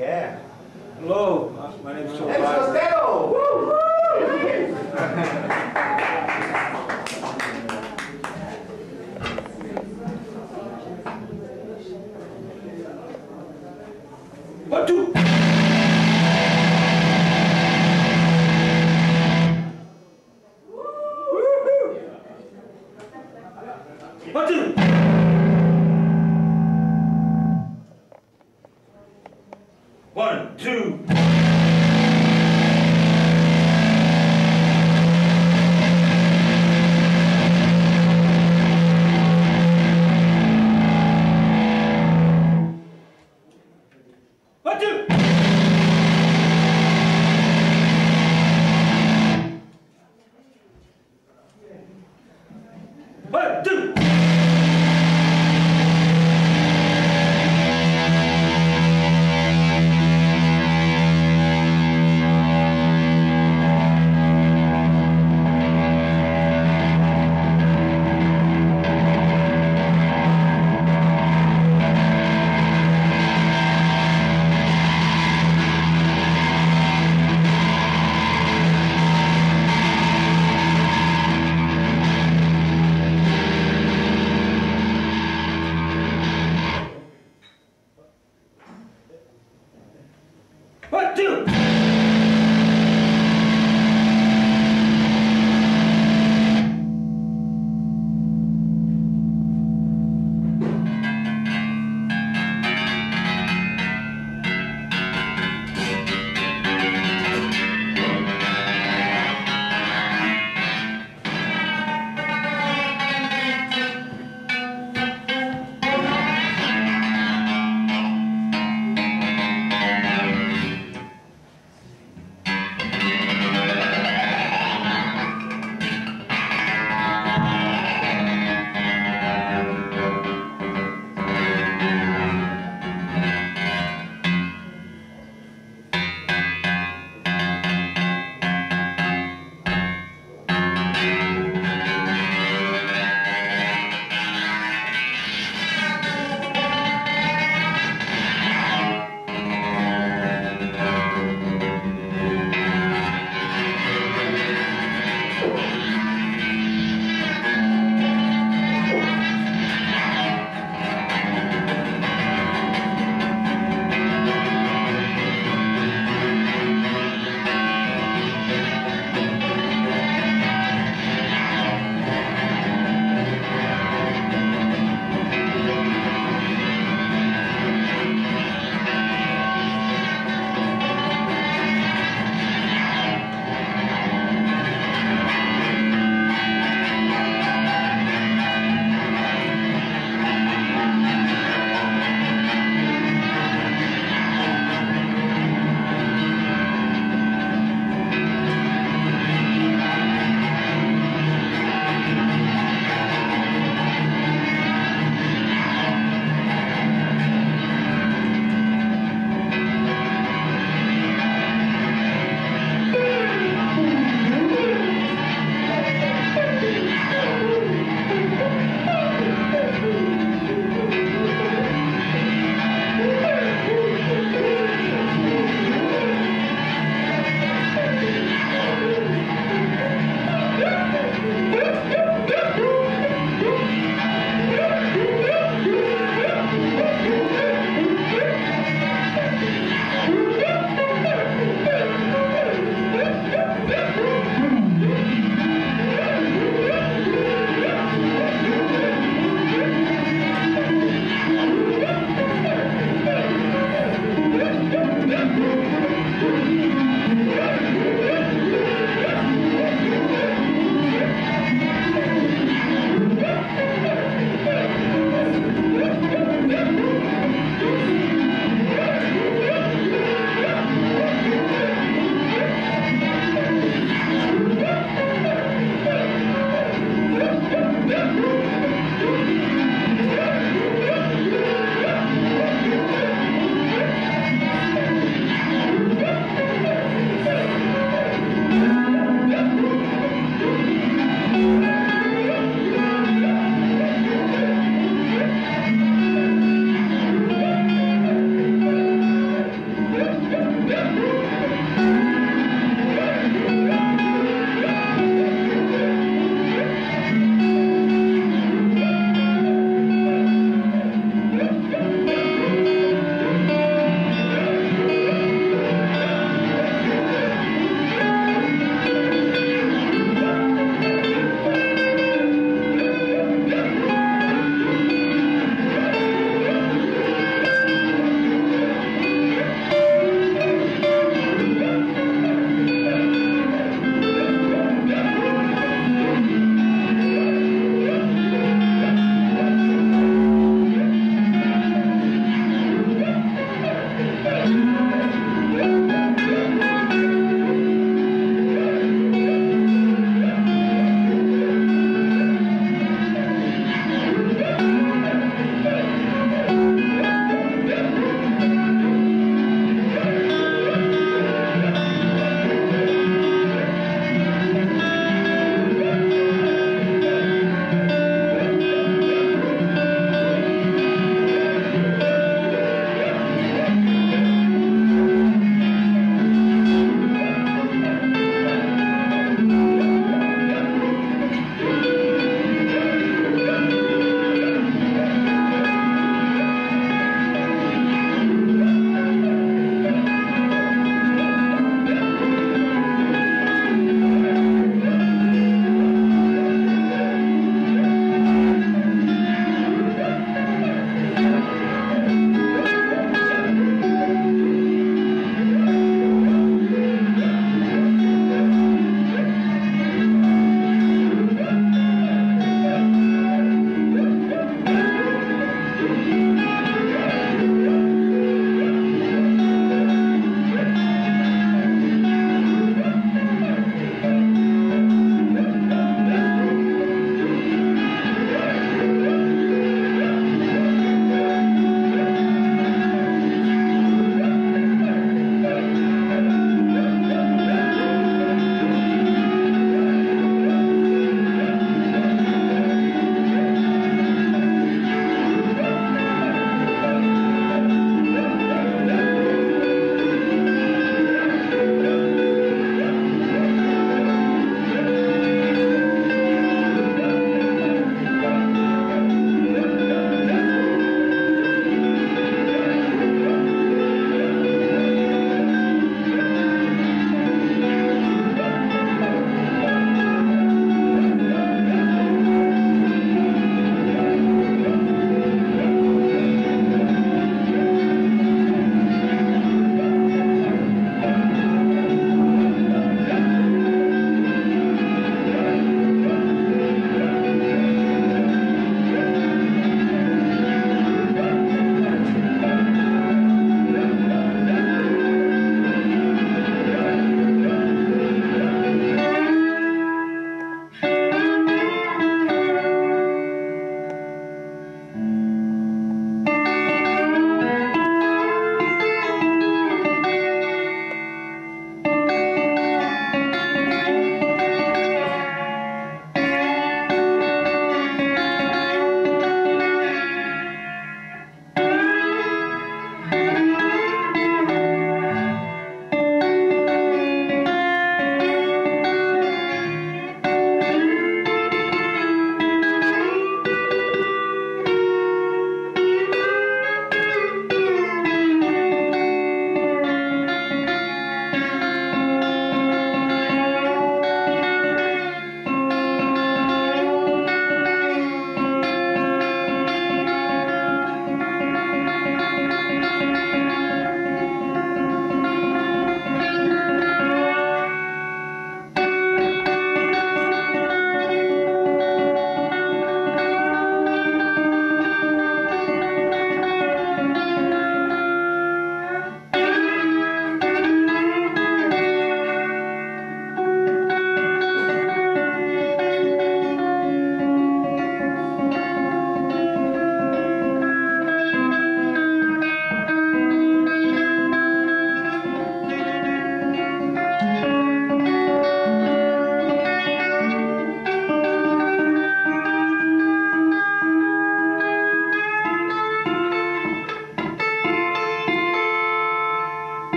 Yeah. Hello, my name is Joe Woo,